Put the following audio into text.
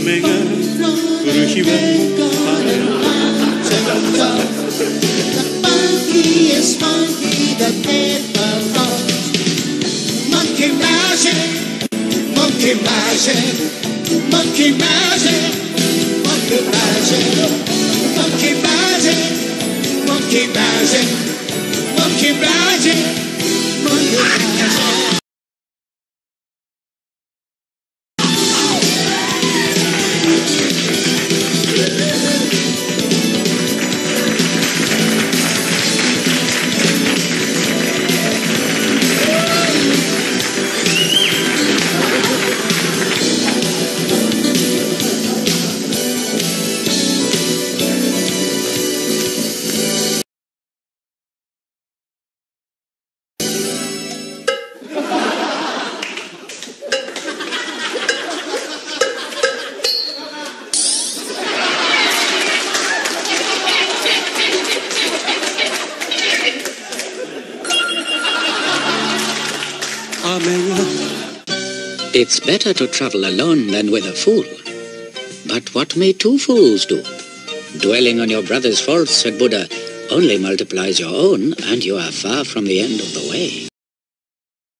夢が来る日は The funkiest monkey that ever walked. Monkey magic, monkey magic, monkey magic, monkey magic, monkey magic, monkey magic, monkey magic, It's better to travel alone than with a fool. But what may two fools do? Dwelling on your brother's faults, said Buddha, only multiplies your own, and you are far from the end of the way.